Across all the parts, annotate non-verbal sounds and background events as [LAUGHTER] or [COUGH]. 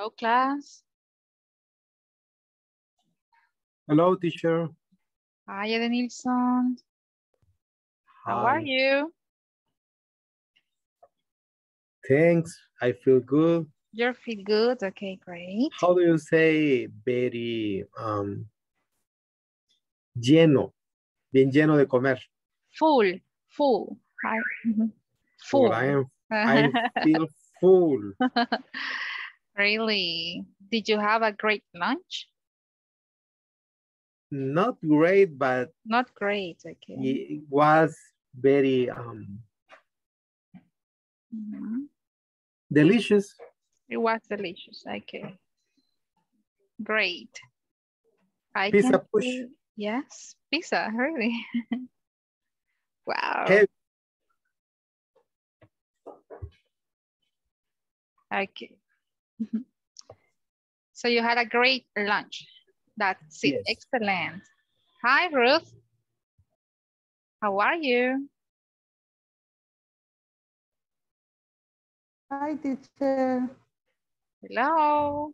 Hello, class. Hello, teacher. Hi, Edenilson. How are you? Thanks. I feel good. You feel good? Okay, great. How do you say very um lleno? Bien lleno de comer. Full, full, right? Mhm. Full. Full. I am I feel full. [LAUGHS] really? Did you have a great lunch? Not great, but Not great, okay. it was very um Mhm. delicious. It was delicious, okay. Great. I Pizza can push. see- Yes, pizza, [LAUGHS] really? Wow. Heavy. Okay. So you had a great lunch. That's it. Yes. Excellent. Hi, Ruth. How are you? Hi, teacher. Hello.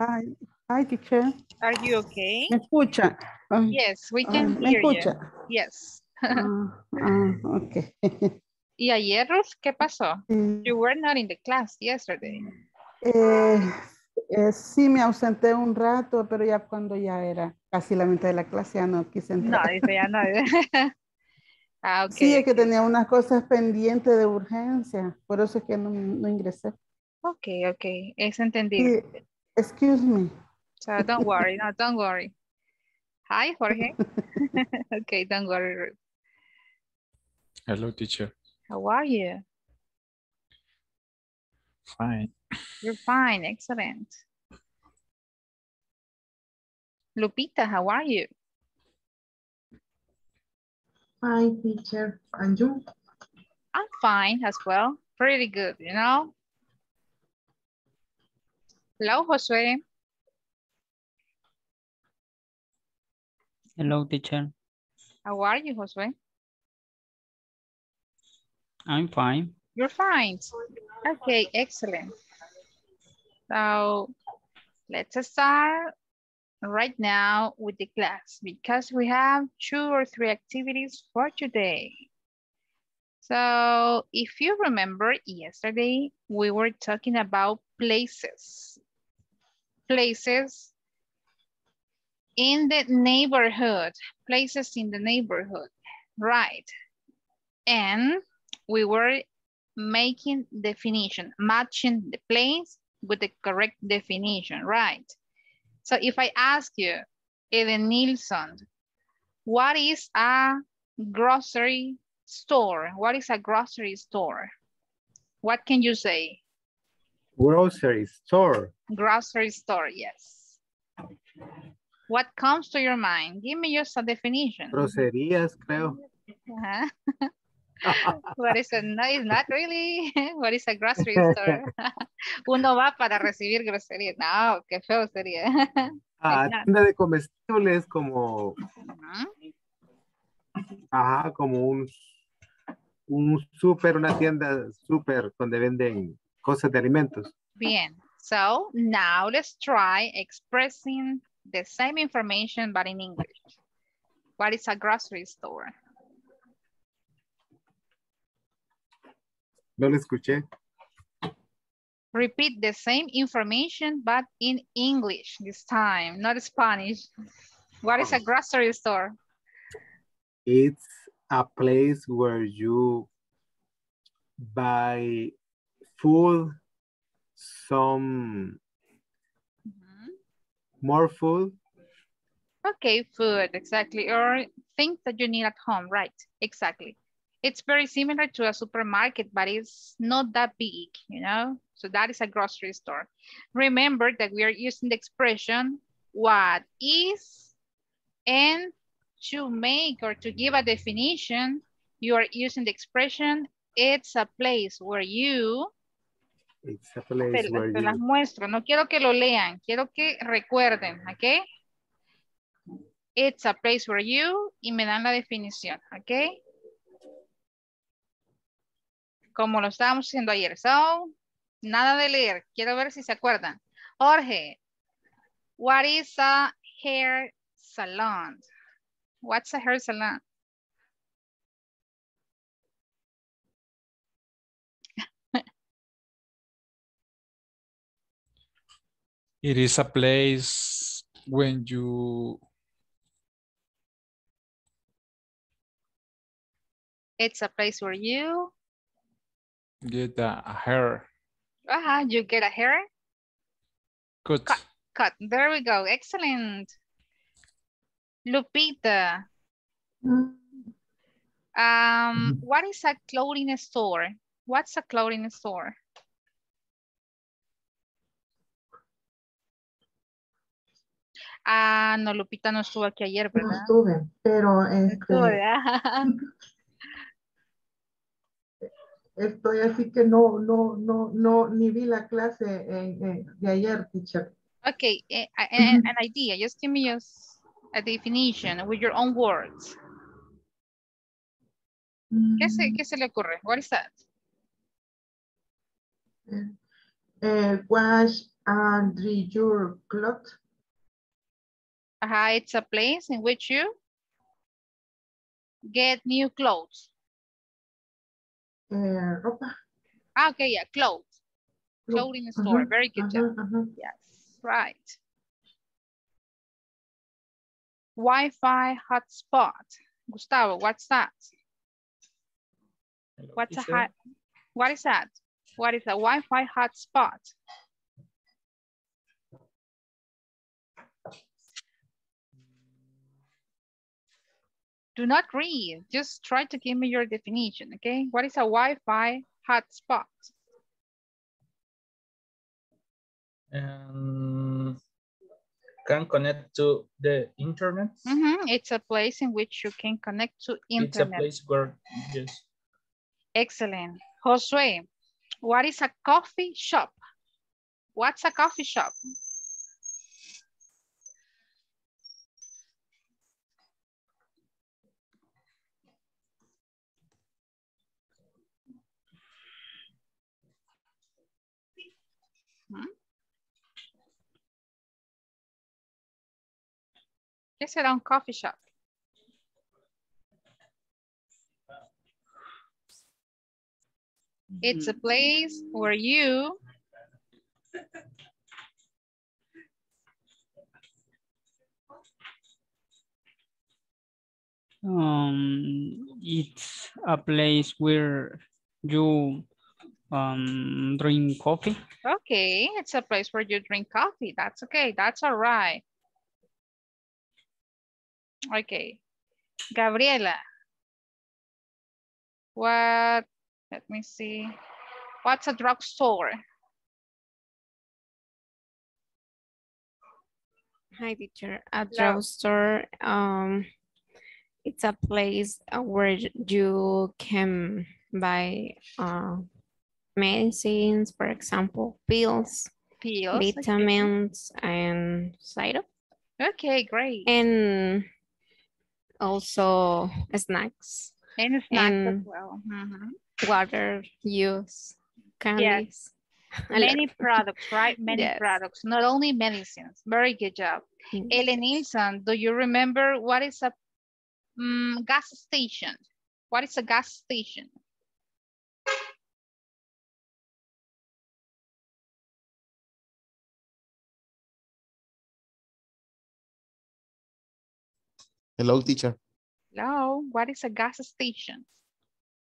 Hi, hi, teacher. Are you okay? ¿Me escucha? Ah, Yes, we ah, can ¿Me hear you. escucha? Yes. Ah, ah, ok. [LAUGHS] ¿Y ayer, Ruth, qué pasó? Eh, You were not in the class yesterday. Eh, eh, sí, me ausenté un rato, pero ya cuando ya era casi la mitad de la clase ya no quise No, entrar. dice ya no. [LAUGHS] ah, ok. Sí, es que tenía unas cosas pendientes de urgencia, por eso es que no, no ingresé. Ok, ok. Es entendible. Sí, excuse me. So don't worry. No, don't worry. Hi, Jorge. [LAUGHS] okay, don't worry, Ruth. Hello, teacher. How are you? Fine. You're fine. Excellent. Lupita, how are you? Hi, teacher. And you? I'm fine as well. Pretty good, you know? Hello, Josue. Hello, teacher. How are you, Josue? I'm fine. You're fine. Okay, excellent. So let's start right now with the class because we have two or three activities for today. So if you remember yesterday, we were talking about places. Places in the neighborhood, places in the neighborhood, right? And we were making definition, matching the place with the correct definition, right? So if I ask you, Eden Nilsson, what is a grocery store? What is a grocery store? What can you say? Grocery store. Grocery store, yes. What comes to your mind? Give me just a definition. Grocerías, creo. Uh-huh. Ajá. [LAUGHS] [LAUGHS] What is a, no, it's not really. [LAUGHS] What is a grocery store? [LAUGHS] Uno va para recibir grosería. No, qué feo sería. Ah, tienda de comestibles como, ajá, como un, un súper, una tienda súper donde venden cosas de alimentos. Bien. So now let's try expressing the same information but in English. What is a grocery store? No lo escuché. Repeat the same information but in English this time, not Spanish. What is a grocery store? It's a place where you buy food, some Mhm. more food, Okay, food, exactly. Or things that you need at home, right? Exactly. It's very similar to a supermarket, but it's not that big, you know? So that is a grocery store. Remember that we are using the expression what is and to make or to give a definition, you are using the expression it's a place where you it's a place where las you, muestro, no quiero que lo lean, quiero que recuerden, ¿ok? It's a place where you, y me dan la definición, ¿ok? Como lo estábamos haciendo ayer. So, nada de leer, quiero ver si se acuerdan. Jorge, what is a hair salon? What's a hair salon? It is a place when you It's a place where you, get a, a hair uh you get a hair cut. Cut. cut. There we go. Excellent. Lupita, Mm, um, what is a clothing store? What's a clothing store? Ah, no, Lupita no estuvo aquí ayer, No ¿verdad? estuve, pero Estuvo, este, ¿verdad? [LAUGHS] estoy así que no, no, no, no, ni vi la clase en- en- de ayer, teacher. Okay, eh, an, an idea. Just give me just a definition with your own words. ¿Qué se, qué se le ocurre? What is that? Eh, wash and dry your clothes. Ajá, it's a place in which you get new clothes. Eh, ropa. Ah, okay, yeah, clothes. Clo- Clothing store. Very good ajá, job. ajá. Yes, right. Wi-Fi hotspot. Gustavo, what's that? Hello, What's a hot? What is that? What is a Wi-Fi hotspot? Do not read. Just try to give me your definition, okay? What is a Wi-Fi hotspot? and can connect to the internet. Mhm, It's a place in which you can connect to internet. It's a place where yes, Excellent. Josue, what is a coffee shop? What's a coffee shop? ¿Qué será un coffee shop? It's a place where you Um, it's a place where you um drink coffee. Okay, it's a place where you drink coffee. That's okay. That's all right. Okay. Gabriela. What, let me see. What's a drugstore? Hi, teacher. A drugstore, um, it's a place uh, where you can buy uh, medicines, for example, pills, Pills. okay. vitamins, and syrup, Okay, great. and also snacks, And snacks as and- well. Mhm. water use, candies. lot Many products, right? [LAUGHS] Many Yes. products, not only medicines. Very good job. Mm. Ellen Nilsson, do you remember what is a mm, gas station? What is a gas station? Hello, teacher. Hello, what is a gas station?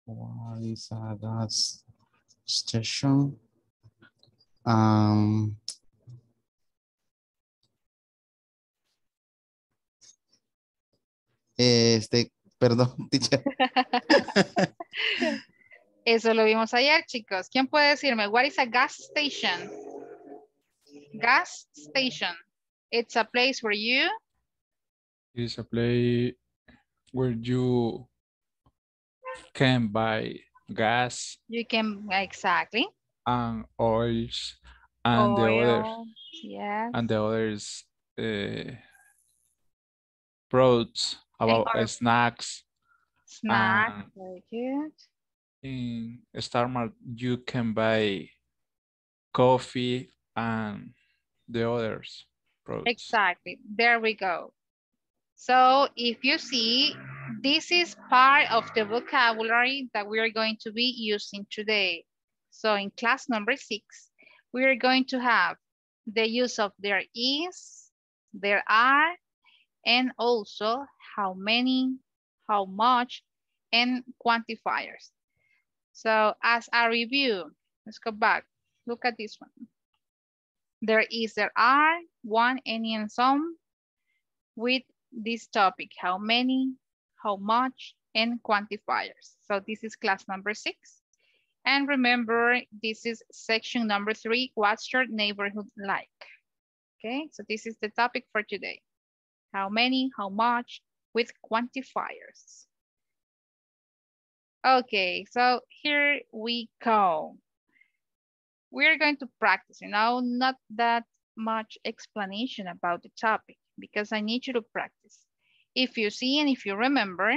What is a gas station? Um, este, perdón, [LAUGHS] teacher. [LAUGHS] Eso lo vimos ayer, chicos. ¿Quién puede decirme? What is a gas station? Gas station. It's a place where you, is a place where you can buy gas you can, exactly. and oils and the other Oil, Yes. and the others uh, products about other- snacks. Snack, um, very good. In Starmart, you can buy coffee and the others roads. Exactly. There we go. So if you see, this is part of the vocabulary that we are going to be using today. So in class number six, we are going to have the use of there is, there are, and also how many, how much, and quantifiers. So as a review, let's go back. Look at this one. There is, there are, one, any, and some with this topic, how many, how much, and quantifiers. So this is class number six. And remember, this is section number three, what's your neighborhood like? Okay, so this is the topic for today. How many, how much, with quantifiers. Okay, so here we go. We're going to practice, you know, not that much explanation about the topic because I need you to practice. If you see and if you remember,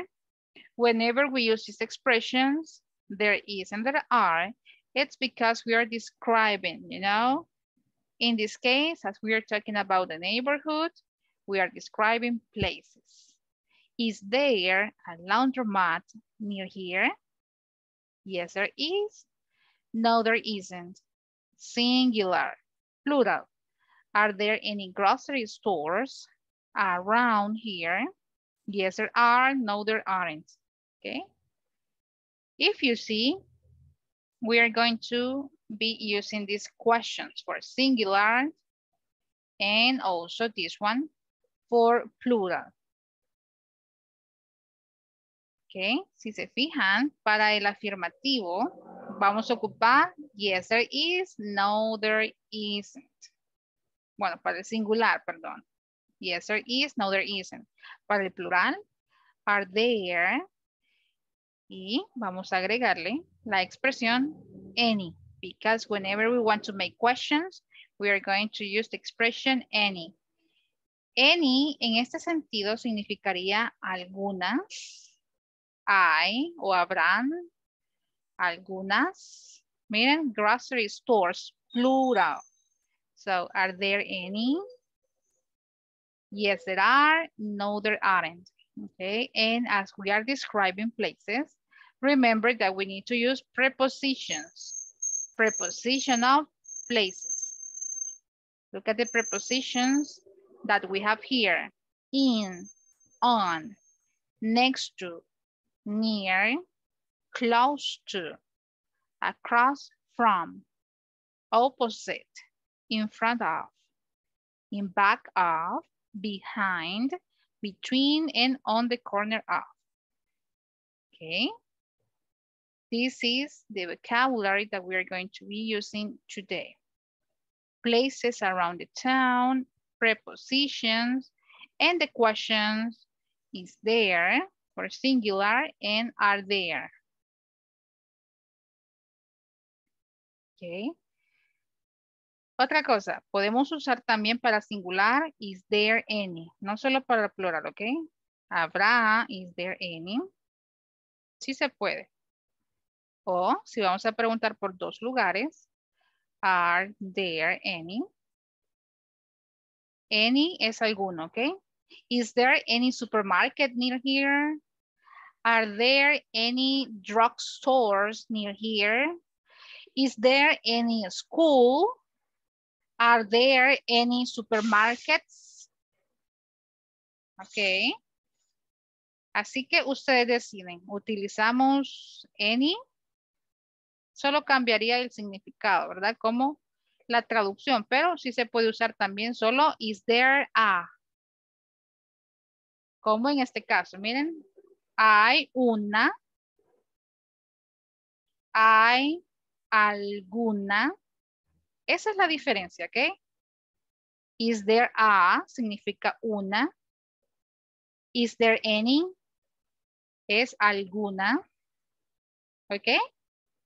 whenever we use these expressions, there is and there are, it's because we are describing, you know? In this case, as we are talking about the neighborhood, we are describing places. Is there a laundromat near here? Yes, there is. No, there isn't. Singular, plural. Are there any grocery stores around here? Yes, there are. No, there aren't. Okay. If you see, we are going to be using these questions for singular and also this one for plural. Okay, si se fijan, para el afirmativo, vamos a ocupar yes, there is, no, there isn't. Bueno, para el singular, perdón. Yes, there is, no, there isn't. Para el plural, are there, y vamos a agregarle la expresión any, because whenever we want to make questions, we are going to use the expression any. Any, en este sentido, significaría algunas, hay o habrán, algunas. Miren, grocery stores, plural. So, are there any? Yes, there are. No, there aren't. Okay, and as we are describing places, remember that we need to use prepositions. Prepositional places. Look at the prepositions that we have here. In, on, next to, near, close to, across from, opposite, in front of, in back of, behind, between, and on the corner of. Okay. This is the vocabulary that we are going to be using today. Places around the town, prepositions, and the questions is there for singular and are there. Okay. Otra cosa, podemos usar también para singular, is there any? No solo para plural, ¿ok? Habrá, is there any? Sí se puede. O si vamos a preguntar por dos lugares, are there any? Any es alguno, ¿ok? Is there any supermarket near here? Are there any drugstores near here? Is there any school? Are there any supermarkets? Ok. Así que ustedes deciden, ¿utilizamos any? Solo cambiaría el significado, ¿verdad? Como la traducción, pero sí se puede usar también solo is there a. Como en este caso, miren, hay una, hay alguna. Esa es la diferencia, ¿ok? Is there a significa una. Is there any es alguna. ¿Ok?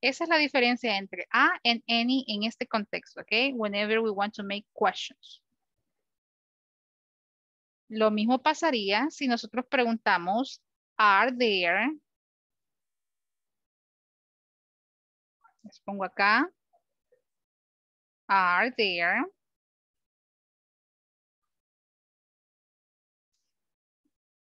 Esa es la diferencia entre a and any en este contexto, ¿ok? Whenever we want to make questions. Lo mismo pasaría si nosotros preguntamos, are there? Les pongo acá are there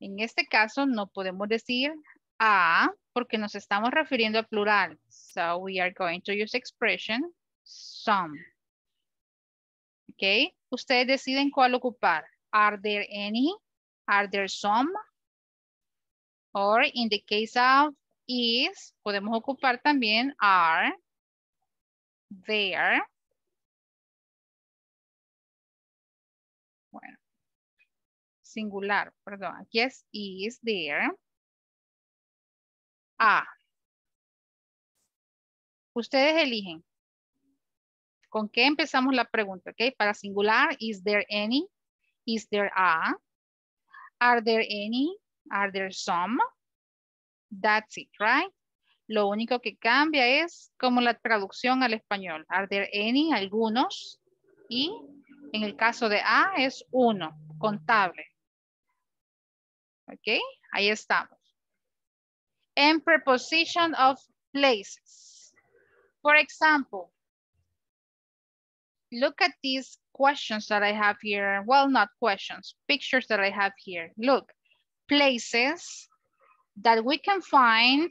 En este caso no podemos decir a porque nos estamos refiriendo al plural. So we are going to use expression some. Okay, ustedes deciden cuál ocupar. Are there any? Are there some? Or in the case of is, podemos ocupar también are, there, singular, perdón. Aquí es is, there. A. Ustedes eligen. ¿Con qué empezamos la pregunta? ¿Ok? Para singular, is there any? Is there a? Are there any? Are there some? That's it, right? Lo único que cambia es como la traducción al español. Are there any? Algunos. Y en el caso de A es uno, contable. ¿Ok? Ahí estamos. And preposition of places. For example, look at these questions that I have here. Well, not questions, pictures that I have here. Look, places that we can find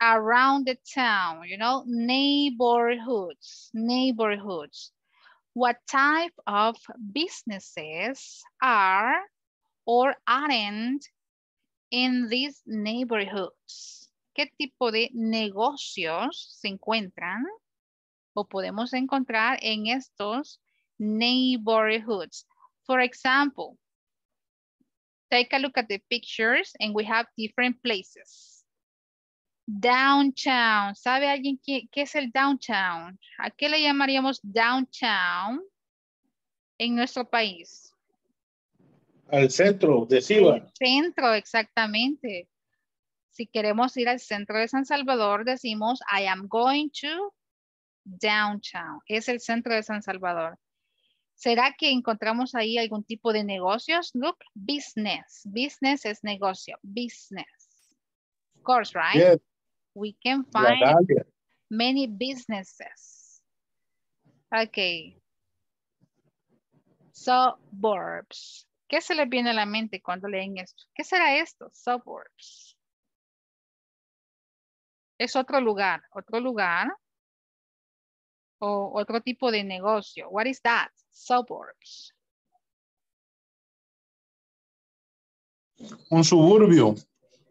around the town, you know, neighborhoods, neighborhoods. What type of businesses are or aren't in these neighborhoods? ¿Qué tipo de negocios se encuentran o podemos encontrar en estos neighborhoods? For example, take a look at the pictures and we have different places. Downtown. ¿Sabe alguien qué, qué, es el downtown? ¿A qué le llamaríamos downtown en nuestro país? Al centro de. El centro, exactamente. Si queremos ir al centro de San Salvador, decimos I am going to downtown. Es el centro de San Salvador. ¿Será que encontramos ahí algún tipo de negocios? Look, business. Business es negocio. Business. Of course, right? Yes. We can find many businesses. Okay. Suburbs. ¿Qué se les viene a la mente cuando leen esto? ¿Qué será esto? Suburbs. Es otro lugar, otro lugar o otro tipo de negocio. What is that? Suburbs. Un suburbio,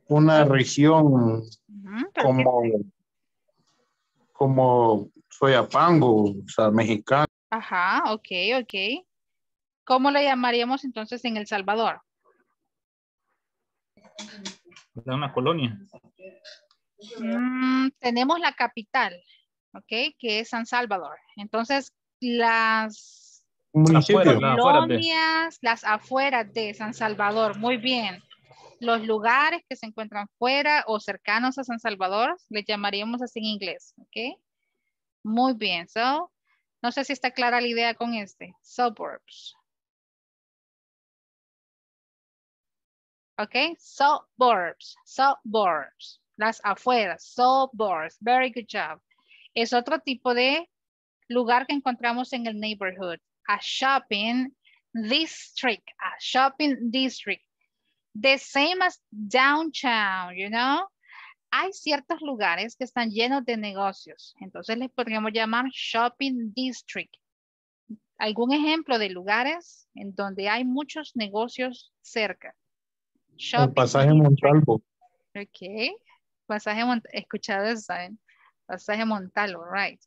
una región uh -huh, como, como Soyapango, o sea, mexicano. Ajá, ok, ok. ¿Cómo le llamaríamos entonces en El Salvador? Una colonia. Mm, tenemos la capital, ok, que es San Salvador. Entonces, las municipio. colonias, las afueras de San Salvador, muy bien. Los lugares que se encuentran fuera o cercanos a San Salvador, les llamaríamos así en inglés, ok. Muy bien, so, no sé si está clara la idea con este, suburbs. Ok, suburbs, suburbs, las afueras, suburbs, very good job. Es otro tipo de lugar que encontramos en el neighborhood, a shopping district, a shopping district. The same as downtown, you know. Hay ciertos lugares que están llenos de negocios, entonces les podríamos llamar shopping district. ¿Algún ejemplo de lugares en donde hay muchos negocios cerca? Shopping El pasaje Montalvo. Ok. Pasaje Montalvo. Escuchado eso, ¿eh? Pasaje Montalvo, right.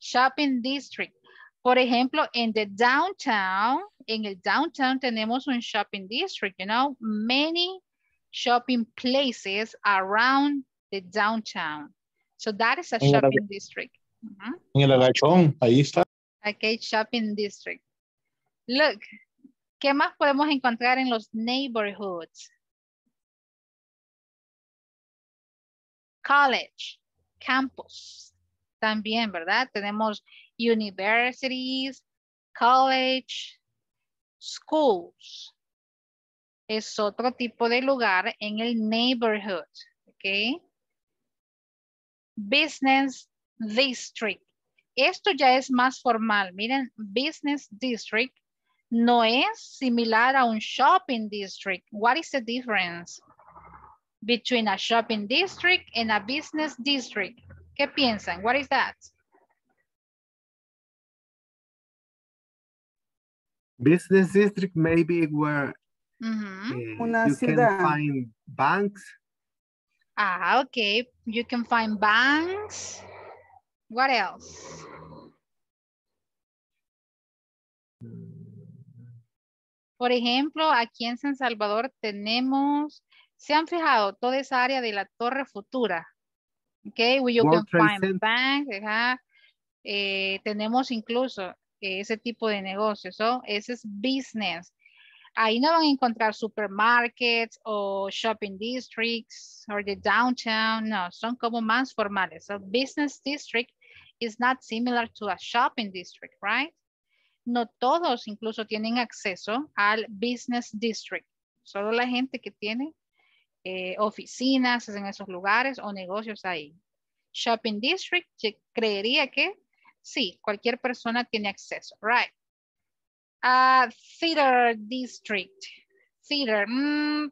Shopping district. Por ejemplo, en the downtown, en el downtown tenemos un shopping district, you know, many shopping places around the downtown. So that is a en shopping el, district. Uh -huh. En el agachón, ahí está. Okay, shopping district. Look, ¿qué más podemos encontrar en los neighborhoods? College, campus, también, ¿verdad? Tenemos universities, college, schools. Es otro tipo de lugar en el neighborhood, ¿ok? Business district. Esto ya es más formal. Miren, business district no es similar a un shopping district. What is the difference between a shopping district and a business district? ¿Qué piensan? What is that? Business district maybe where Ujú. eh, Una you ciudad. can find banks. Ah, okay. You can find banks. What else? Por ejemplo, aquí en San Salvador tenemos, ¿se han fijado toda esa área de la Torre Futura? Okay, where you can find ajá. Eh, tenemos incluso eh, ese tipo de negocios, ¿no? Ese es business. Ahí no van a encontrar supermarkets o shopping districts or the downtown, no, son como más formales. So business district is not similar to a shopping district, right? No todos incluso tienen acceso al business district. Solo la gente que tiene eh, oficinas en esos lugares o negocios ahí. Shopping district, creería que sí, cualquier persona tiene acceso, right? Uh, theater district. Theater. mm,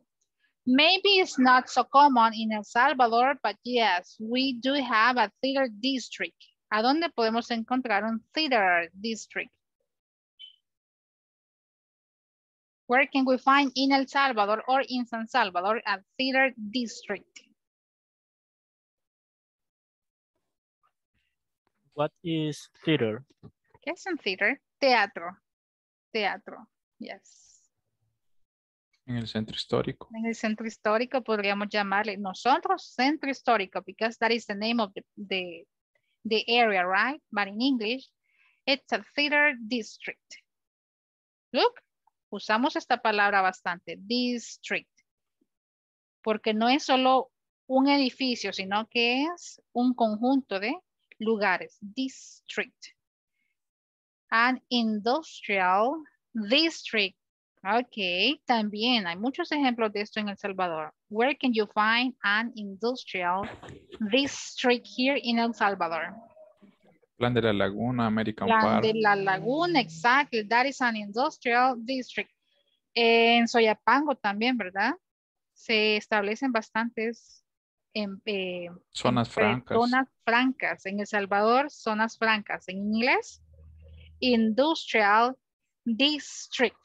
maybe it's not so common in El Salvador, but yes, we do have a theater district. ¿A dónde podemos encontrar un theater district? Where can we find in El Salvador or in San Salvador a theater district? What is theater? ¿Qué es un theater? Teatro. Teatro. Yes. En el centro histórico. En el centro histórico podríamos llamarle nosotros centro histórico because that is the name of the, the, the area, right? But in English, it's a theater district. Look, usamos esta palabra bastante, district. Porque no es solo un edificio, sino que es un conjunto de lugares, district. An industrial district. Ok, también hay muchos ejemplos de esto en El Salvador. Where can you find an industrial district here in El Salvador? Plan de la Laguna, American Plan Park. de la Laguna, exactly. That is an industrial district. En Soyapango también, ¿verdad? Se establecen bastantes em- eh, Zonas francas. Zonas francas. En El Salvador, zonas francas. En inglés, industrial district.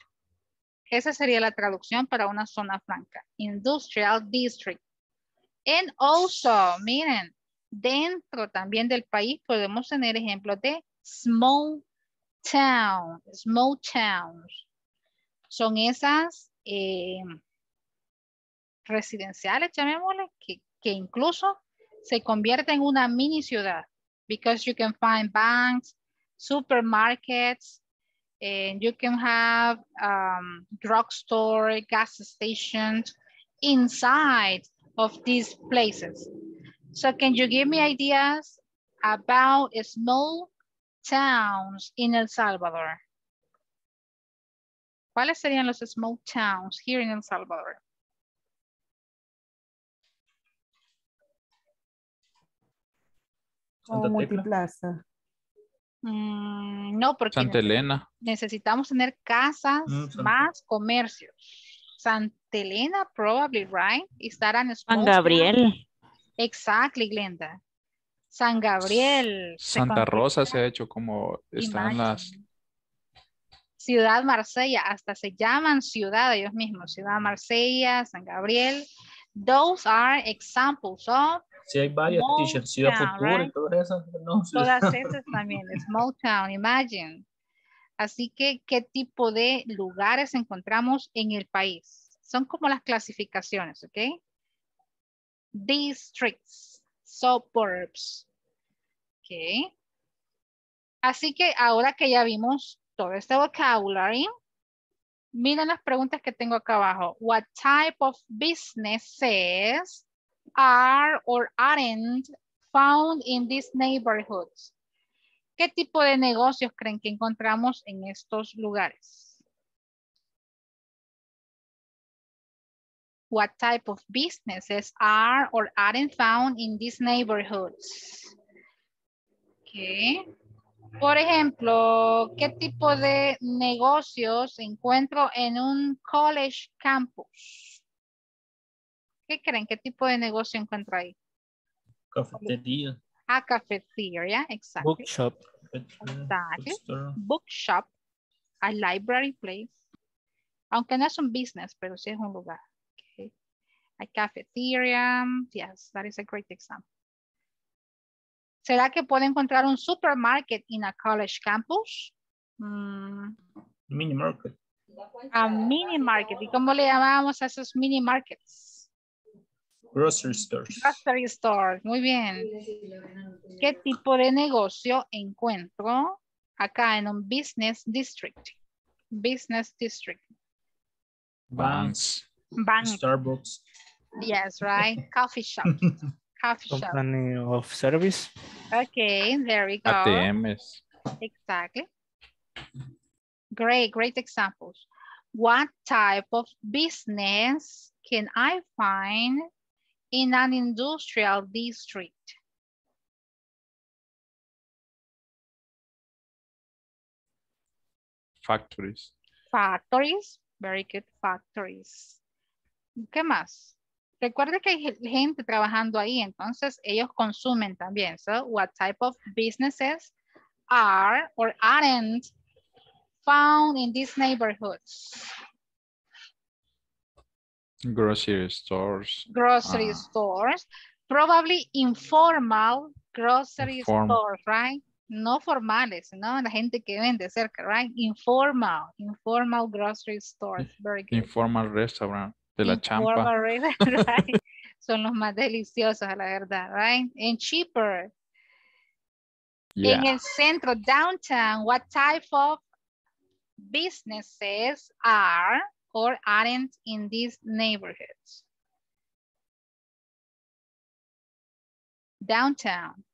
Esa sería la traducción para una zona franca. Industrial district. And also, miren, dentro también del país podemos tener ejemplos de small town, small towns. Son esas eh, residenciales, llamémosle, que, que incluso se convierte en una mini ciudad. Because you can find banks, supermarkets, and you can have um, drugstore, gas stations inside of these places. So can you give me ideas about small towns in El Salvador? ¿Cuáles serían los small towns here in El Salvador? Multiplaza. Mm, no, porque Santa Elena. necesitamos tener casas Mm, Santa- más comercios. Santa Elena, probably, right? Is that an San town? Exactly, Glenda. San Gabriel. Santa Rosa se ha hecho como están las Ciudad Marsella, hasta se llaman ciudad ellos mismos. Ciudad Marsella, San Gabriel. Those are examples of Sí, hay varias, teacher, Ciudad town, Futura y right? todas esas. No, [LAUGHS] Todas esas también, small town, imagine. Así que, ¿qué tipo de lugares encontramos en el país? Son como las clasificaciones, ¿ok? Districts, suburbs, ¿ok? Así que ahora que ya vimos todo este vocabulary, miren las preguntas que tengo acá abajo. What type of businesses are or aren't found in these neighborhoods? ¿Qué tipo de negocios creen que encontramos en estos lugares? What type of businesses are or aren't found in these neighborhoods? Okay. Por ejemplo, ¿qué tipo de negocios encuentro en un college campus? ¿Qué creen? ¿Qué tipo de negocio encuentro ahí? Cafetería. A cafeteria, exacto. Bookshop. Exactly. Bookshop, a library place. Aunque no es un business, pero sí es un lugar. A cafeteria, yes, that is a great example. ¿Será que puedo encontrar un supermarket in a college campus? Mm, Mini market. a mini market. ¿Y cómo le llamamos a esos mini markets? Grocery stores. Grocery store. Muy bien. ¿Qué tipo de negocio encuentro acá en un business district? Business district. Banks. Bank. Starbucks. Yes, right. [LAUGHS] Coffee shop. Coffee shop. Company of service. Okay, there we go. ATMs. Exactly. Great, great examples. What type of business can I find in an industrial district? Factories. Factories, very good factories. ¿Qué más? Recuerde que hay ge- gente trabajando ahí, entonces ellos consumen también. So, what type of businesses are or aren't found in these neighborhoods? Grocery stores. Grocery Ah. stores, probably informal grocery Inform- stores, right? No formales, ¿no? La gente que vende cerca, right? Informal, informal grocery stores, very good. Informal restaurant. De la champa. [LAUGHS] [LAUGHS] Right? Son los más deliciosos, la verdad, right? And cheaper. En el centro, downtown, what type of businesses are or aren't in these neighborhoods? Downtown.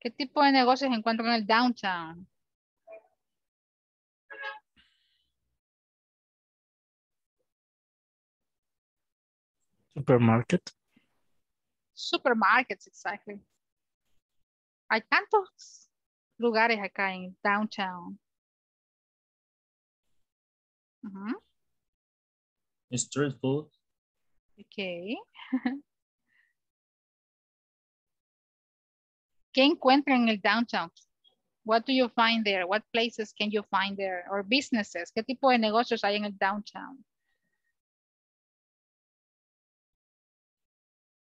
¿Qué tipo de negocios encuentro en el downtown? Supermarket. Supermarkets, exactly. Hay tantos lugares acá en downtown. Ujú, Street food. ok. ¿Qué encuentran en el downtown? What do you find there? What places can you find there? Or businesses. ¿Qué tipo de negocios hay en el downtown?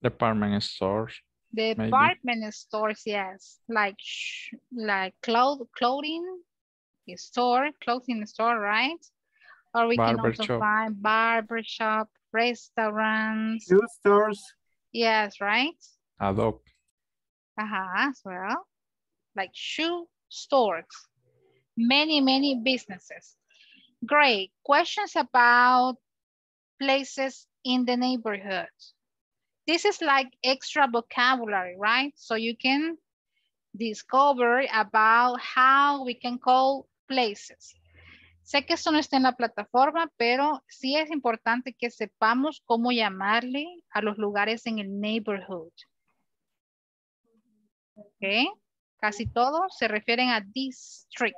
Department stores. The Maybe. department stores, yes, like like cloth clothing store, clothing store, right? Or we can also shop. find barber shop, restaurants. Shoe stores. Yes, right? Adopt. Uh-huh, as well. Like shoe stores. Many, many businesses. Great. Questions about places in the neighborhood. This is like extra vocabulary, right? So you can discover about how we can call places. Sé que eso no está en la plataforma, pero sí es importante que sepamos cómo llamarle a los lugares en el neighborhood. ¿Ok? Casi todos se refieren a district.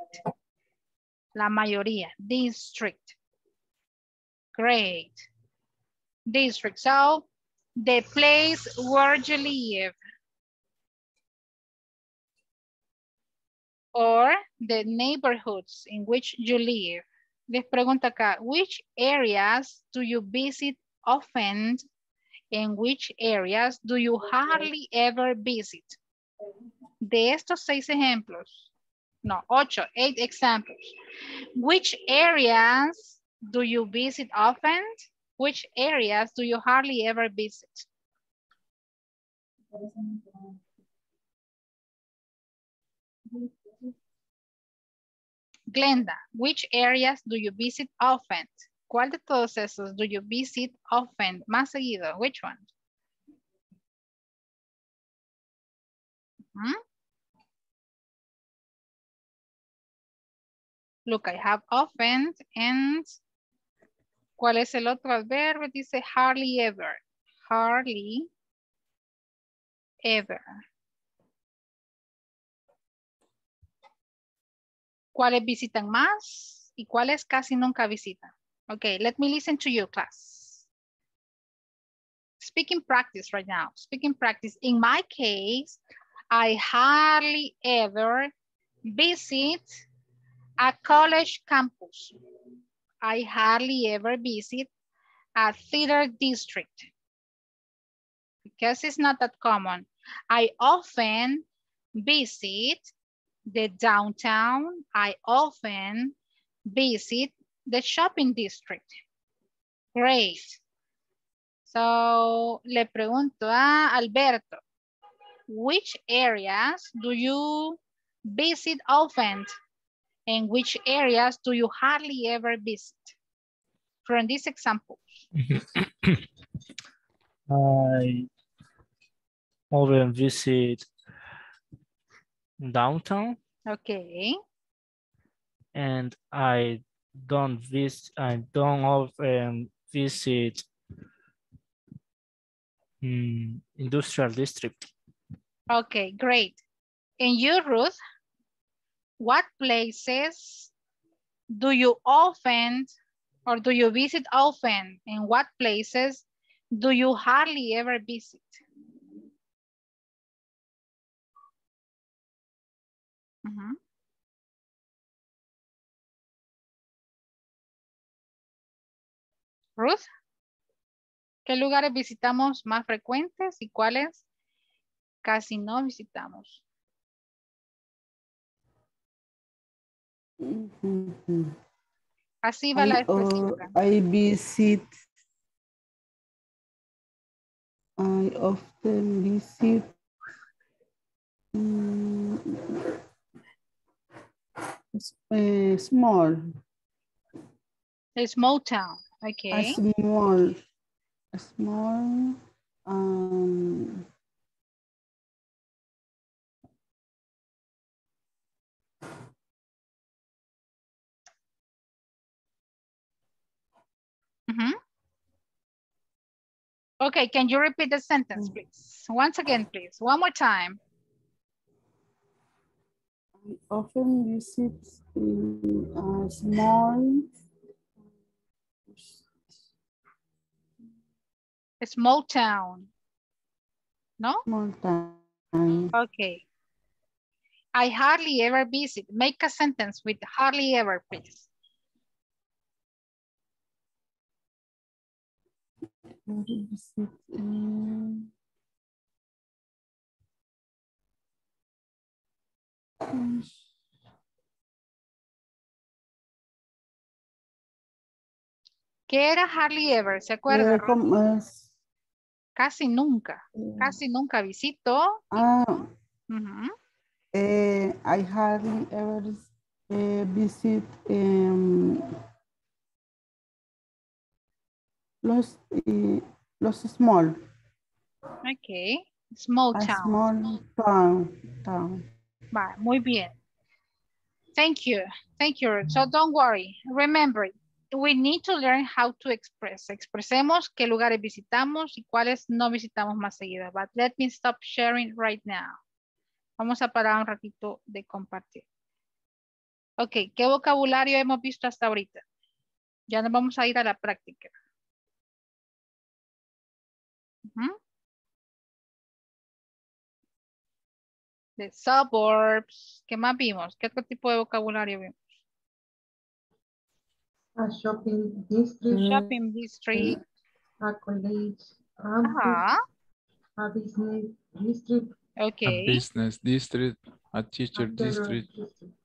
La mayoría, district. Great. District. So, the place where you live. Or the neighborhoods in which you live. Les pregunto acá, which areas do you visit often? And which areas do you hardly ever visit? De estos seis ejemplos, no, ocho, eight examples. Which areas do you visit often? Which areas do you hardly ever visit? Glenda, which areas do you visit often? ¿Cuál de todos esos do you visit often? Más seguido, which one? Hmm? Look, I have often and ¿cuál es el otro adverbio? Dice hardly ever. Hardly ever. ¿Cuáles visitan más y cuáles casi nunca visitan? Okay, let me listen to you, class. Speaking practice right now. Speaking practice. In my case, I hardly ever visit a college campus. I hardly ever visit a theater district because it's not that common. I often visit the downtown. I often visit the shopping district. Great. So, le pregunto a Alberto, which areas do you visit often? And which areas do you hardly ever visit? From this example. [CLEARS THROAT] I often visit downtown Okay. and I don't visit I don't often visit mm, industrial district. Okay, great. And you, Ruth, what places do you often or do you visit often? And what places do you hardly ever visit? Ujú. Ruth, ¿qué lugares visitamos más frecuentes y cuáles casi no visitamos? Mhm. Así va la I, uh, específica. I visit. I often visit. mm, s- eh, small, A small town. a Okay. small, a small, um, Mhm. Okay, can you repeat the sentence, Mm. please? Once again, please. One more time. I often visit in a small, A small town. No? small town. Okay. I hardly ever visit. Make a sentence with hardly ever, please. Um, ¿Qué era hardly ever? ¿Se acuerda? eh, es, Casi nunca. eh, Casi nunca visito. ah, Ujú. eh, I hardly ever eh, visit em, los, eh, los small, Ok. Small a town. small town, town. Va, muy bien. Thank you. Thank you. So don't worry. Remember, we need to learn how to express. Expresemos qué lugares visitamos y cuáles no visitamos más seguido. But let me stop sharing right now. Vamos a parar un ratito de compartir. Ok, ¿qué vocabulario hemos visto hasta ahorita? Ya nos vamos a ir a la práctica. The suburbs. ¿Qué más vimos? ¿Qué otro tipo de vocabulario vimos? A shopping district, Shopping district. a college, campus, Ajá. a business district, Ok. A business district, a teacher a district, district.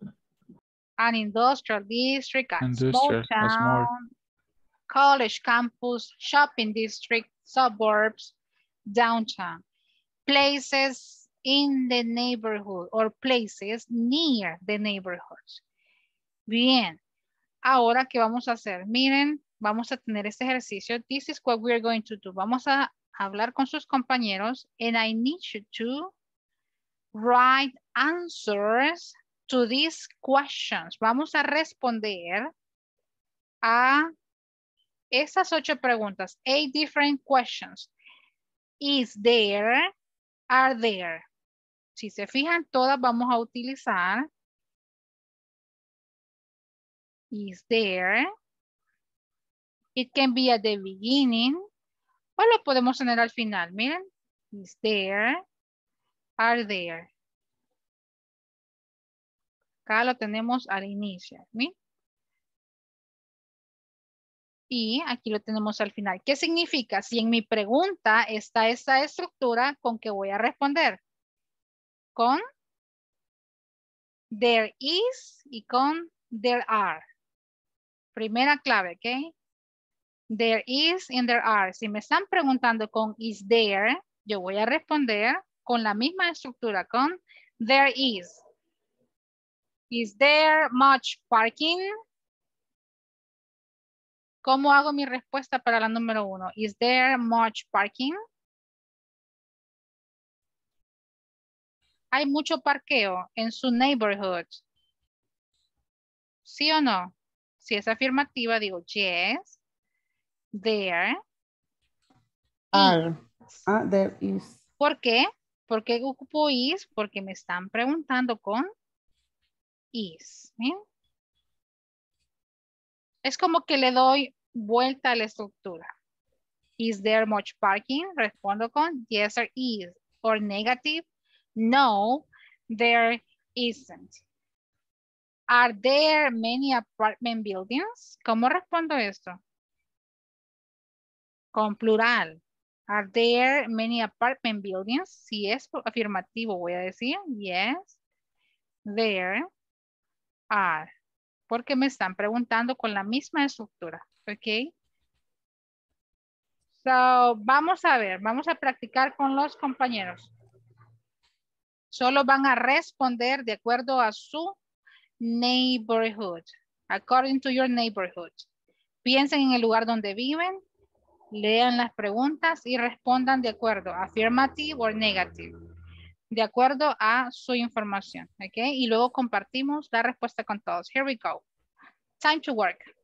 An industrial district, a small Industrial, a small. town, college campus, shopping district, suburbs, downtown. Places in the neighborhood or places near the neighborhood. Bien. Ahora, ¿qué vamos a hacer? Miren, vamos a tener este ejercicio. This is what we're going to do. Vamos a hablar con sus compañeros and I need you to write answers to these questions. Vamos a responder a estas ocho preguntas. Eight different questions. Is there, are there. Si se fijan, todas vamos a utilizar is there. It can be at the beginning. O lo podemos tener al final. Miren. Is there. Are there. Acá lo tenemos al inicio. ¿miren? Y aquí lo tenemos al final. ¿Qué significa? Si en mi pregunta está esta estructura, ¿con qué voy a responder? Con there is y con there are. Primera clave, ¿ok? There is and there are. Si me están preguntando con is there, yo voy a responder con la misma estructura, con there is. Is there much parking? ¿Cómo hago mi respuesta para la número uno? Is there much parking? ¿Hay mucho parqueo en su neighborhood? ¿Sí o no? Si es afirmativa, digo yes. There. Are. Ah, there is. ¿Por qué? ¿Por qué ocupo is? Porque me están preguntando con is. Es como que le doy vuelta a la estructura. Is there much parking? Respondo con yes there is. Or negative, no, there isn't. Are there many apartment buildings? ¿Cómo respondo esto? Con plural. Are there many apartment buildings? Si es afirmativo, voy a decir yes, there are. Porque me están preguntando con la misma estructura. ¿Ok? So, vamos a ver, vamos a practicar con los compañeros. Solo van a responder de acuerdo a su neighborhood. According to your neighborhood. Piensen en el lugar donde viven, lean las preguntas y respondan de acuerdo, affirmative or negative. De acuerdo a su información, ¿ok? Y luego compartimos la respuesta con todos. Here we go. Time to work.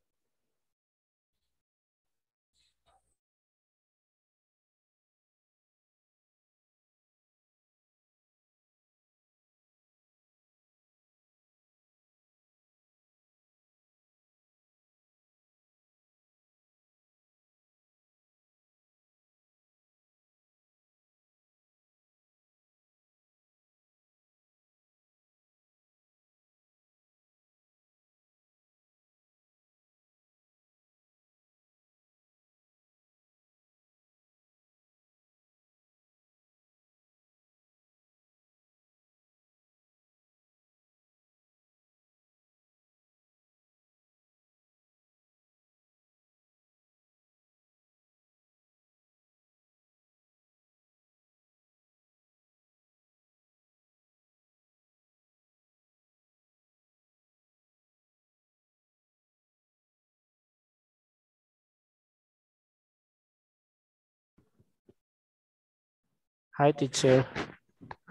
Hi, teacher.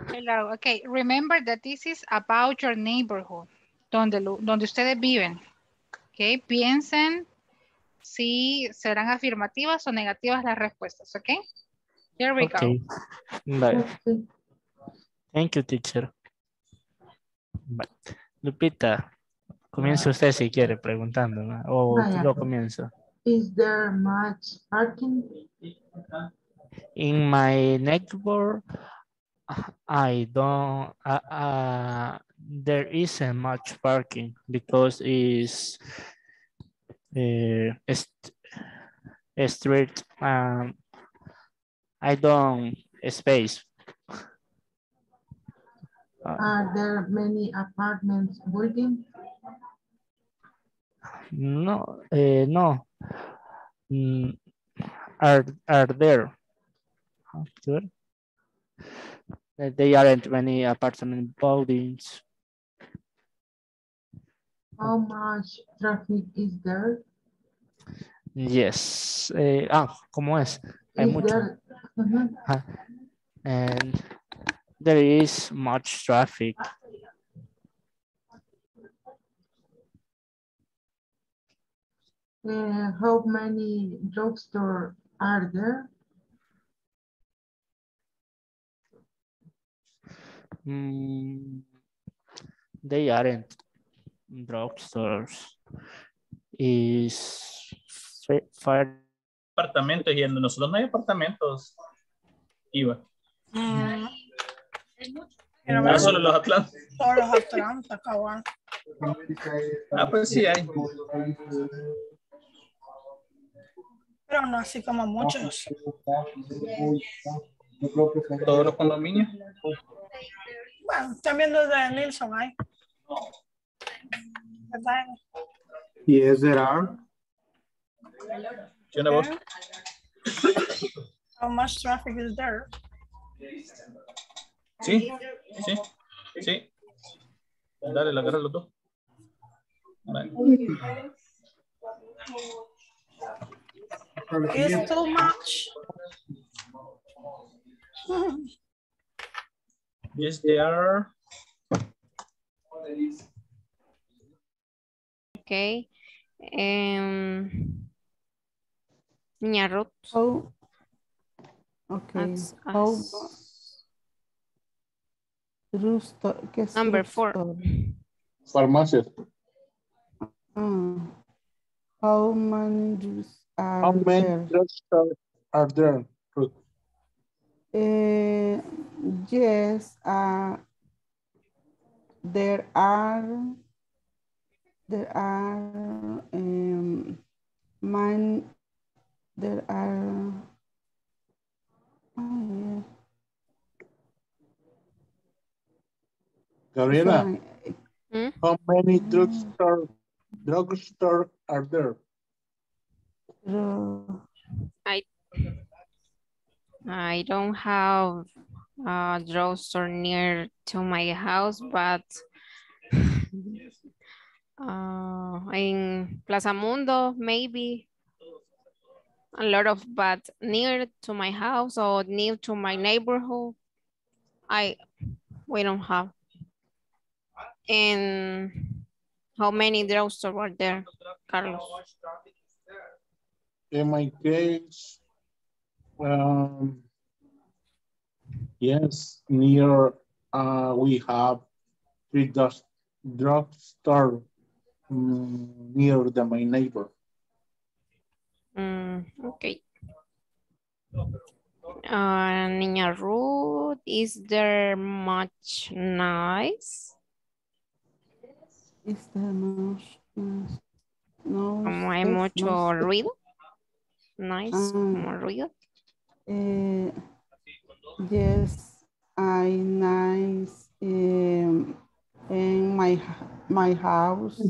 Hello, okay. Remember that this is about your neighborhood, donde, lo- donde ustedes viven. Okay, piensen si serán afirmativas o negativas las respuestas, okay? Here we go. Okay. Bye. Thank you, teacher. Bye. Lupita, comience usted si quiere preguntando, ¿no? o Vaya. yo comienzo. Is there much parking? In my neighbor, I don't, uh, uh, there isn't much parking because it's uh, a st- street, um, I don't space. Uh, Are there many apartments building? No, eh, no. Mm, are, are there? After? Uh, They aren't many apartment buildings. How much traffic is there? Yes. eh, ah, ¿cómo es? Hay Is mucho. there- Mhm. Ah, And there is much traffic. Uh, how many drugstore are there? Mm, they aren't drugstores. is Apartamentos y en nosotros no hay apartamentos. Iba. Mm, ver. solo los Atlantes. Todos los Atlanta, cabal. Ah, pues sí hay. Pero no así como muchos. Todos los condominios. Bueno, también los de Nilsson hay. ¿Verdad? Yes, there are. How much traffic is there? Sí, sí, sí. Dale, la agarra los dos. Vale. It's too much. Yes, they are. Okay. Um, Niña Ruth. How, okay. That's How, us. drugstore, ¿qué es Number four. drugstore? Farmacias. Ah, how many drugs are How many there? drugstores are there? Ruth? Eh, yes, uh, there are, there are, um, man, there are, oh, yeah. Gabriela, Sorry, Hmm? how many drugstore drugstore are there? dru- I I don't have a drugstore near to my house, but uh, in Plaza Mundo, maybe a lot of, but near to my house or near to my neighborhood, I we don't have. And how many drugstores are there, Carlos? In my case, um, yes, near uh, we have three drug drugstore mm, near the my neighbor. Mm, okay. Uh, Niña Ruth, is there much noise? is there no, no, Como hay space, mucho no space? ruido. Noise, Ah. como ruido. Eh, yes, I nice um, in my my house.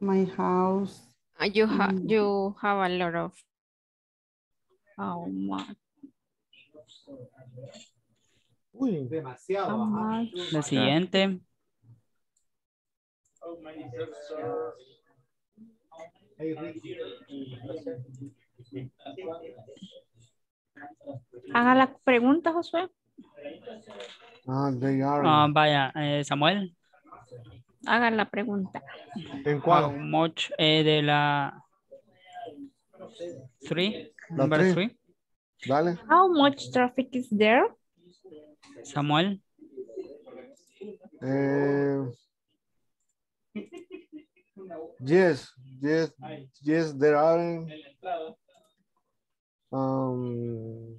My house. Uh, You have Mm. you have a lot of How much? Uy, demasiado. Much? La siguiente. Haga la pregunta, Josué. Ah, they are. Ah, vaya, eh, Samuel. Haga la pregunta. ¿En How cuál? much eh, de la three, La number three. three, Dale. How much traffic is there? Samuel. Eh, yes, yes, yes, there are. Um,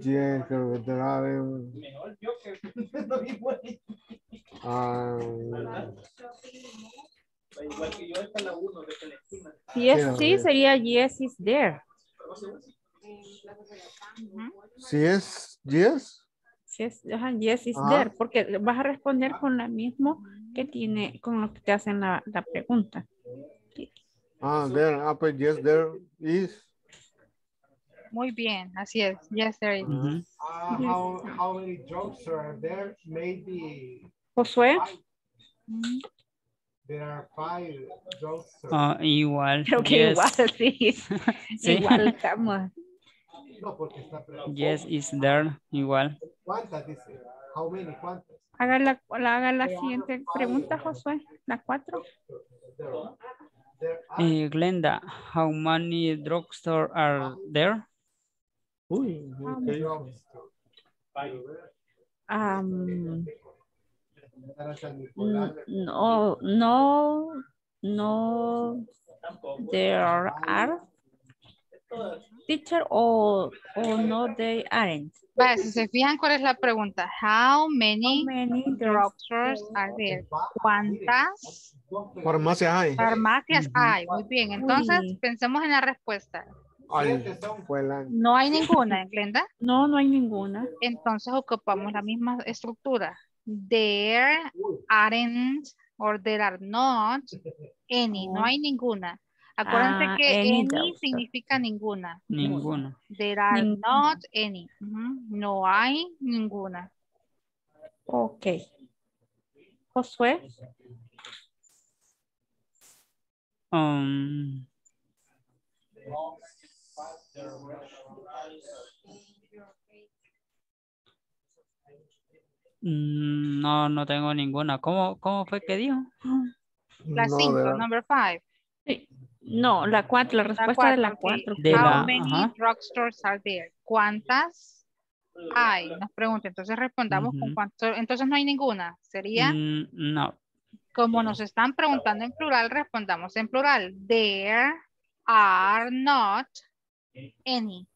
yeah, creo que there are. Um, Yes, sí, ver. sería yes is there. si es yes, Yes, ajá, yes is Ajá. there, porque vas a responder con la mismo que tiene, con lo que te hacen la, la pregunta. Ah, there, ah, pues yes, there is. Muy bien, así es. Yes, there is. Ujú. Uh, how, how many jokes are there? Maybe Josué, there are five jokes. Ah, igual. [LAUGHS] creo que yes. igual, [LAUGHS] sí. [LAUGHS] Sí. Igual estamos. No, porque está Yes, is there. Igual. ¿Cuántas dice? How many? ¿Cuántas? Haga la, la- haga la siguiente pregunta, Josué. La cuatro. There, there are. Eh, Glenda, how many drugstore are there? Uy, okay. Um, No, no, no, there are teacher or, or no, they aren't. Vaya, si se fijan, ¿cuál es la pregunta? How many, many drugstores are there? ¿Cuántas Farmacias hay. farmacias hay? Muy bien, entonces Uy. pensemos en la respuesta. Ay, No hay ninguna, Glenda. No, no hay ninguna. Entonces ocupamos la misma estructura. There aren't or there are not any. No hay ninguna. Acuérdense Ah, que any any significa ninguna. Ninguno. There are Ninguna. not any. No hay ninguna. Ok. Josué, Um, no, no tengo ninguna. ¿Cómo, cómo fue que dijo? La No, 5, de la- number 5. No, la cuatro, la respuesta de la cuatro. De How la- many ajá. drugstores are there? ¿Cuántas hay? Nos pregunta. Entonces respondamos con Ujú. cuánto. Entonces no hay ninguna. Sería, Mm, no. como nos están preguntando en plural, respondamos en plural. There are not any.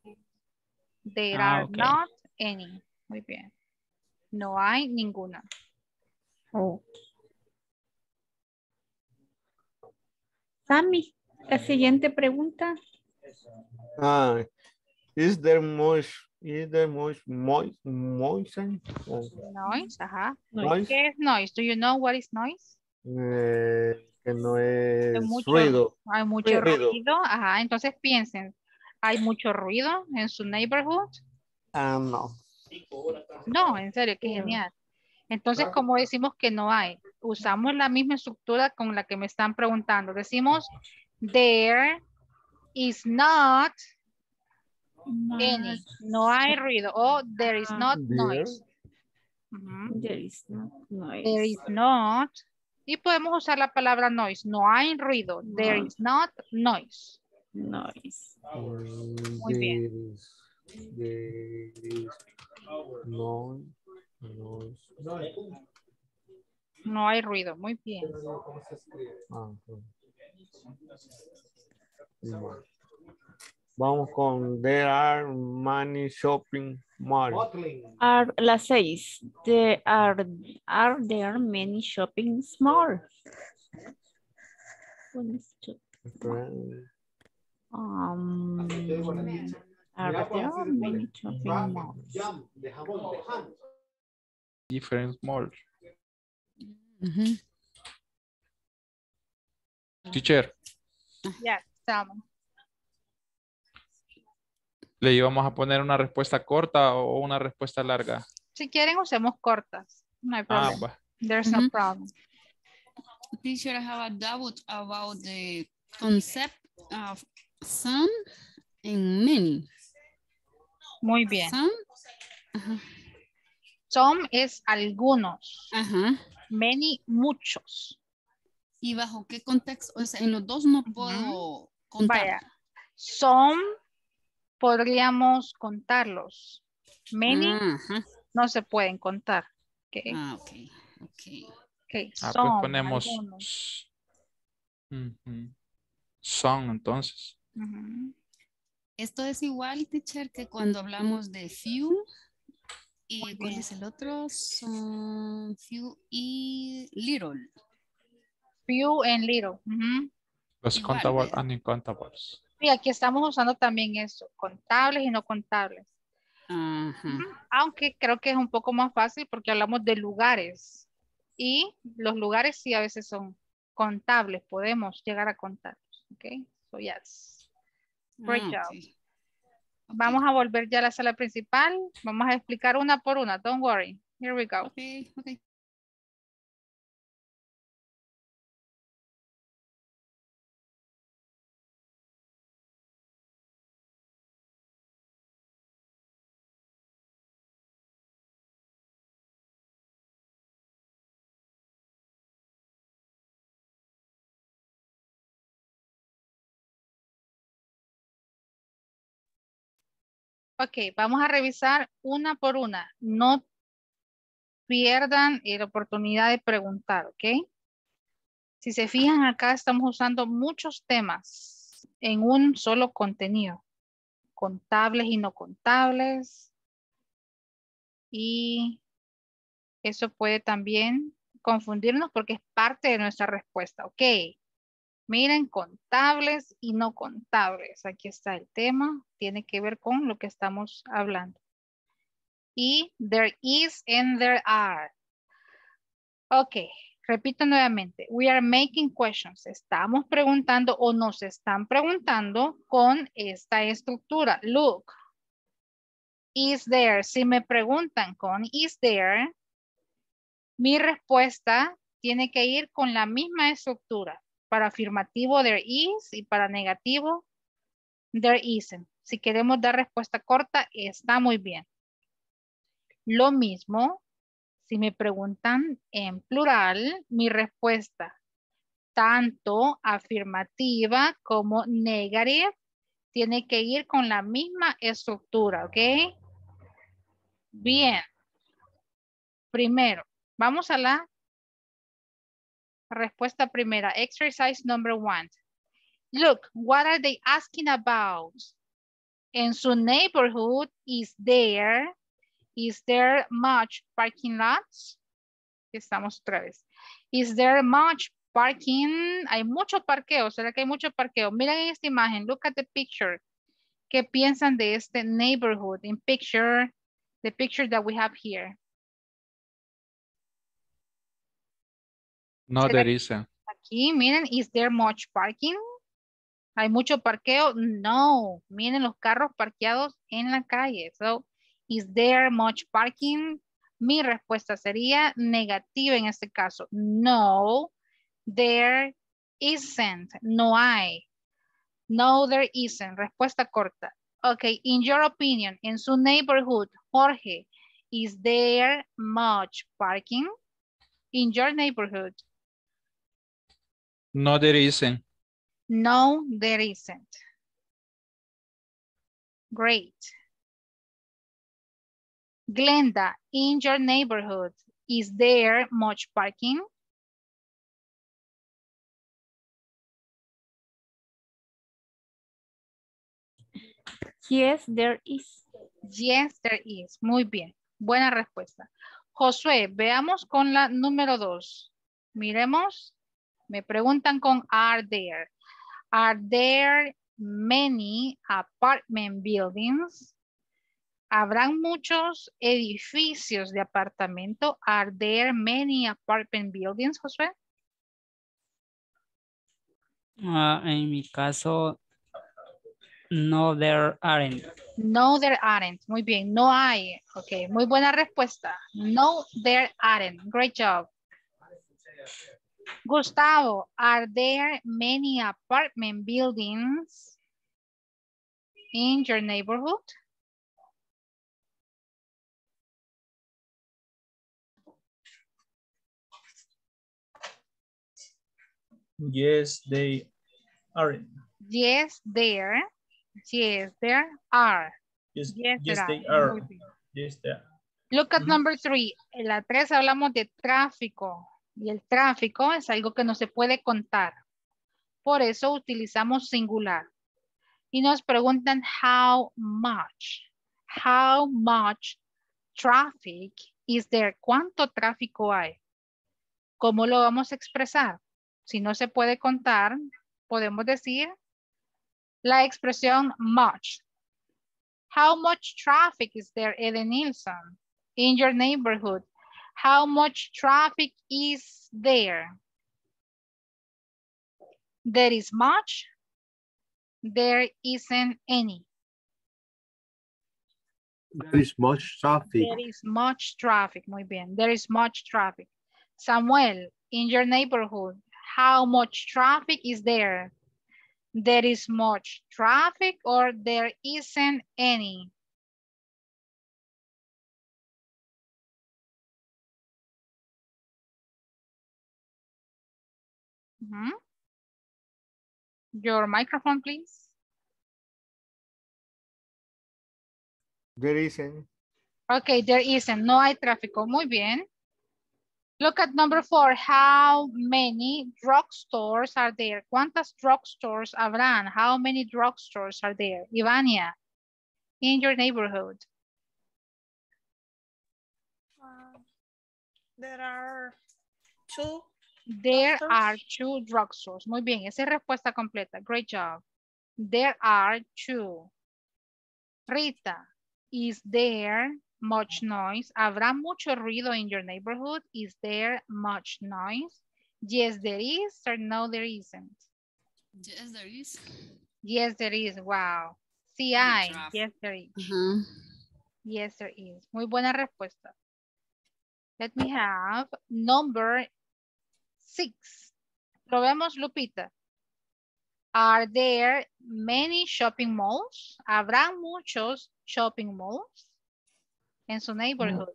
There Ah, are not any. Muy bien. No hay ninguna. Oh. Sammy, la siguiente pregunta. Ah, is there much, is there much? Oh, Noise, ajá. Noise. ¿Qué es noise? Do you know what is noise? eh, que no es Hay mucho, ruido. Hay mucho Ruido. ruido. Ajá, entonces piensen, ¿hay mucho ruido en su neighborhood? Ah, no. No, en serio, qué genial. Entonces, como decimos que no hay, usamos la misma estructura con la que me están preguntando. Decimos, there is not any. No hay ruido. O there is not There. noise. There is not noise. There is not. Y podemos usar la palabra noise. No hay ruido. There No. is not noise. noise. Muy bien. There is- there is no, noise. No hay ruido. Muy bien. Ah, ok. Vamos con there are many shopping malls. Are las seis. There are, are there many shopping malls? Um, are there many shopping malls? Different malls. Teacher, me. ¿le íbamos a poner una respuesta corta o una respuesta larga? Si quieren, usemos cortas. No hay Ah, problema. There's no problem. Teacher, I have a doubt about the concept of some and many. Muy bien. Some, es algunos. ajá. Many, muchos. ¿Y bajo qué contexto? O sea, en los dos no puedo contar. Vaya. Some podríamos contarlos. Many no se pueden contar. Okay. Ah, ok, ok. Okay, Ah, pues ponemos son entonces. Esto es igual, teacher, que cuando hablamos de few. ¿Y cuál es el otro? Son few y little. Few and little. Ujú. Los Igual, contables ¿verdad? and incontables. Y aquí estamos usando también eso, contables y no contables. Ajá. Aunque creo que es un poco más fácil porque hablamos de lugares. Y los lugares sí a veces son contables, podemos llegar a contarlos. Ok, so yes. Great Ah, job. Vamos a volver ya a la sala principal. Vamos a explicar una por una. Don't worry. Here we go. Ok, ok. Ok, vamos a revisar una por una. No pierdan la oportunidad de preguntar, ¿ok? Si se fijan acá estamos usando muchos temas en un solo contenido. Contables y no contables. Y eso puede también confundirnos porque es parte de nuestra respuesta, ¿ok? Miren, contables y no contables. Aquí está el tema. Tiene que ver con lo que estamos hablando. Y there is and there are. Ok, repito nuevamente. We are making questions. Estamos preguntando o nos están preguntando con esta estructura. Look. Is there? Si me preguntan con is there, mi respuesta tiene que ir con la misma estructura. Para afirmativo, there is, y para negativo, there isn't. Si queremos dar respuesta corta, está muy bien. Lo mismo, si me preguntan en plural, mi respuesta, tanto afirmativa como negative, tiene que ir con la misma estructura, ¿ok? Bien. Primero, vamos a la Respuesta primera, exercise number one. Look, what are they asking about? In su neighborhood, is there, is there much parking lots? Estamos otra vez. Is there much parking? Hay mucho parqueo, ¿será que hay mucho parqueo? Miren esta imagen, look at the picture. ¿Qué piensan de este neighborhood? In picture, the picture that we have here. No, ¿Será there isn't. Aquí, miren, is there much parking? ¿Hay mucho parqueo? No. Miren los carros parqueados en la calle. So, is there much parking? Mi respuesta sería negativa en este caso. No, there isn't. No hay. No, there isn't. Respuesta corta. Okay, in your opinion, en su neighborhood, Jorge, is there much parking? In your neighborhood? No, there isn't. No, there isn't. Great. Glenda, in your neighborhood, is there much parking? Yes, there is. Yes, there is. Muy bien. Buena respuesta. Josué, veamos con la número dos. Miremos. Me preguntan con are there. Are there many apartment buildings? ¿Habrán muchos edificios de apartamento? Are there many apartment buildings, Josué? Ah, en mi caso, no, there aren't. No, there aren't. Muy bien, no hay. Ok, muy buena respuesta. No, there aren't. Great job. Gustavo, are there many apartment buildings in your neighborhood? Yes, they aren't. Yes, there. Yes, there are. Yes, Yes, yes, there they are. are. Yes, they are. Look at number three. En la tres hablamos de tráfico. Y el tráfico es algo que no se puede contar. Por eso utilizamos singular. Y nos preguntan how much. How much traffic is there? ¿Cuánto tráfico hay? ¿Cómo lo vamos a expresar? Si no se puede contar, podemos decir la expresión much. How much traffic is there, Eden Nilsson, in your neighborhood? How much traffic is there? There is much. There isn't any. There is much traffic. There is much traffic. Muy bien. There is much traffic. Samuel, in your neighborhood, how much traffic is there? There is much traffic or there isn't any? Mhm. Your microphone, please. There isn't. Ok, there isn't. No hay tráfico. Muy bien. Look at number four. How many drugstores are there? ¿Cuántas drugstores habrán? How many drugstores are there? Ivania, in your neighborhood. Uh, there are two. There Drugstores. are two drugstores. Muy bien, esa es respuesta completa. Great job. There are two. Rita, is there much noise? ¿Habrá mucho ruido in your neighborhood? Is there much noise? Yes, there is, or no, there isn't. Yes, there is. Yes, there is. Wow. CI, traffic. yes, there is. Ajá. Yes, there is. Muy buena respuesta. Let me have number six. Probemos, Lupita. Are there many shopping malls? ¿Habrá muchos shopping malls en su neighborhood?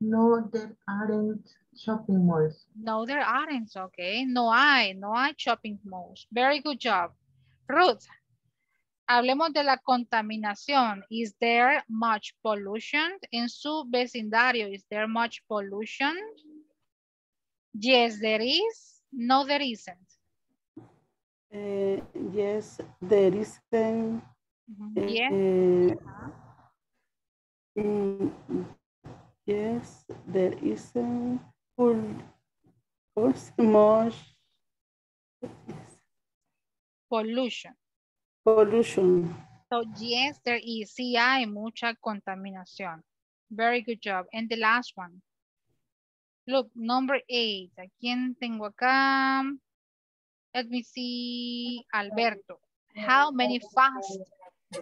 No, there aren't shopping malls. No, there aren't, okay. No hay, no hay shopping malls. Very good job. Ruth, hablemos de la contaminación. Is there much pollution en su vecindario? Is there much pollution? Yes, there is. No, there isn't. Eh, yes, there is an, Ujú. Yes. eh, mm, yes, there is a full, course, much Pollution. pollution. So yes, there is. Sí hay mucha contaminación. Very good job. And the last one. Look, number eight. ¿A quién tengo acá? Let me see. Alberto. How many fast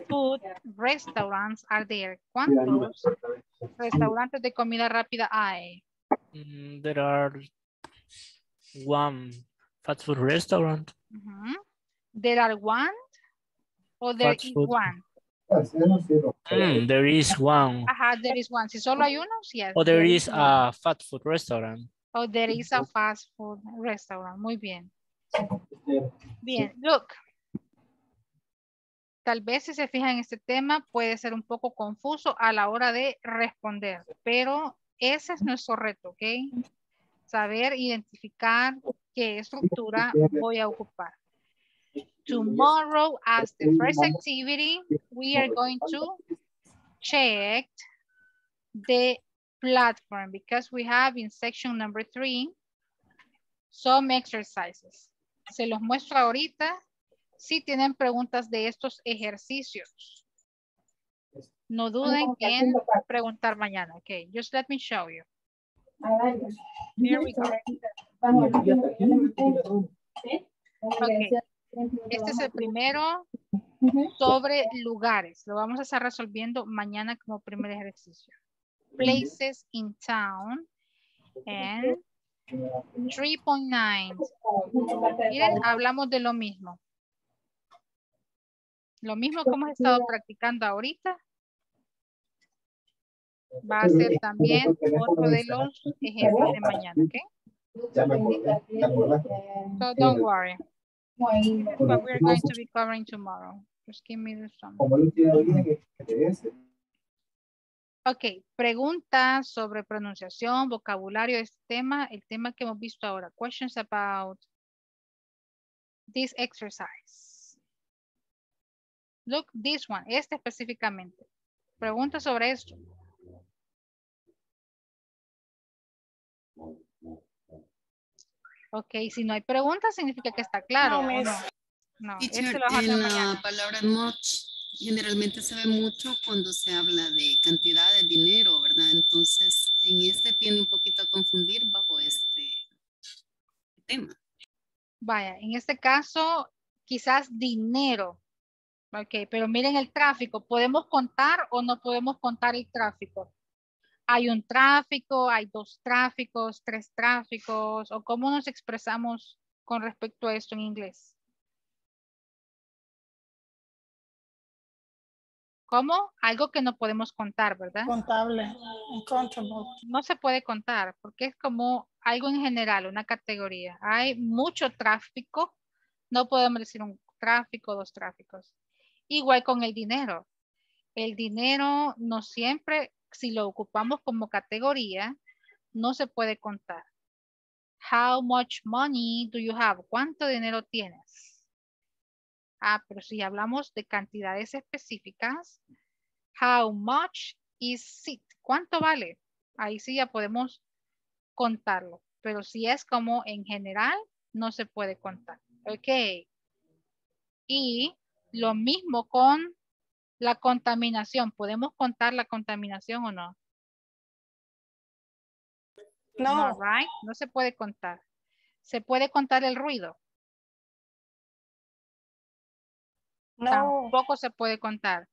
food restaurants are there? ¿Cuántos restaurantes de comida rápida hay? Mm, there are one fast food restaurant. There are one or there Fast is food. one? Mm, there is one. Ajá, there is one. Si solo hay uno, yes. Or there there is a fast food restaurant. Oh, there is a fast food restaurant. Muy bien. Bien, look. Tal vez si se fijan en este tema puede ser un poco confuso a la hora de responder, pero ese es nuestro reto, ¿ok? Saber identificar qué estructura voy a ocupar. Tomorrow, as the first activity, we are going to check the platform because we have in section number three some exercises. Se los muestro ahorita si tienen preguntas de estos ejercicios. No duden en preguntar mañana. Okay, just let me show you. Here we go. Okay. Este es el primero sobre lugares. Lo vamos a estar resolviendo mañana como primer ejercicio. Places in town. And 3.9. Miren, hablamos de lo mismo. Lo mismo que hemos estado practicando ahorita. Va a ser también otro de los ejemplos de mañana, ¿ok? So don't worry. But we're going to be covering tomorrow. Just give me the some. Ok, preguntas sobre pronunciación, vocabulario este tema, el tema que hemos visto ahora. Questions about this exercise. Look, this one, este específicamente. Preguntas sobre esto. Ok, si no hay preguntas significa que está claro. No, ¿o miss. no? No, Teacher, este lo en la mañana. palabra much generalmente se ve mucho cuando se habla de cantidad de dinero, ¿verdad? Entonces, en este tiende un poquito a confundir bajo este tema. Vaya, en este caso, quizás dinero. Ok, pero miren el tráfico. ¿Podemos contar o no podemos contar el tráfico? Hay un tráfico, hay dos tráficos, tres tráficos, o cómo nos expresamos con respecto a esto en inglés. ¿Cómo? Algo que no podemos contar, ¿verdad? Contable. No se puede contar porque es como algo en general, una categoría. Hay mucho tráfico, no podemos decir un tráfico, dos tráficos. Igual con el dinero. El dinero no siempre, si lo ocupamos como categoría, no se puede contar. How much money do you have? ¿Cuánto dinero tienes? Ah, pero si hablamos de cantidades específicas, how much is it? ¿Cuánto vale? Ahí sí ya podemos contarlo. Pero si es como en general, no se puede contar. Ok. Y lo mismo con la contaminación. ¿Podemos contar la contaminación o no? No. right? No se puede contar. ¿Se puede contar el ruido? No. Tampoco se puede contar.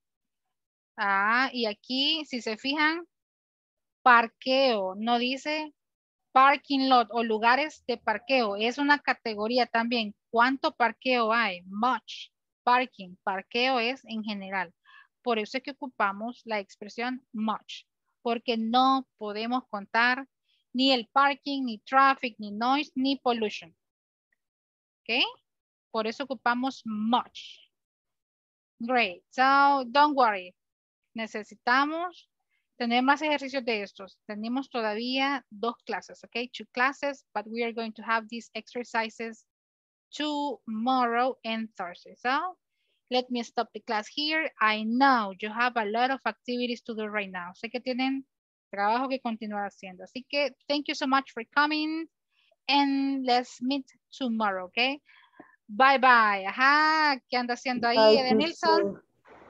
Ah, y aquí, si se fijan, parqueo, no dice parking lot o lugares de parqueo. Es una categoría también. ¿Cuánto parqueo hay? Much. Parking. Parqueo es en general. Por eso es que ocupamos la expresión much. Porque no podemos contar ni el parking, ni traffic, ni noise, ni pollution. ¿Ok? Por eso ocupamos much. Great. So, don't worry. Necesitamos tener más ejercicios de estos. Tenemos todavía dos clases, ¿ok? Two classes, but we are going to have these exercises tomorrow and Thursday. So, let me stop the class here. I know you have a lot of activities to do right now. Sé que tienen trabajo que continuar haciendo. Así que, thank you so much for coming and let's meet tomorrow, ¿ok? Bye, bye. Ajá, ¿qué anda haciendo ahí, Bye, Edenilson?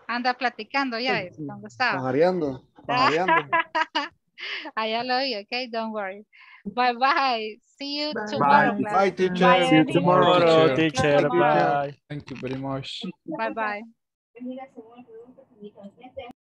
Anda platicando ya, es ¿dónde estaba? Pajareando, pajareando. [LAUGHS] Allá lo oí, ok, don't worry. Bye bye. See you Bye. tomorrow. Bye. class. Bye, teacher. Bye, See you Eddie. tomorrow, teacher. Tomorrow. Bye. Thank you very much. Bye bye.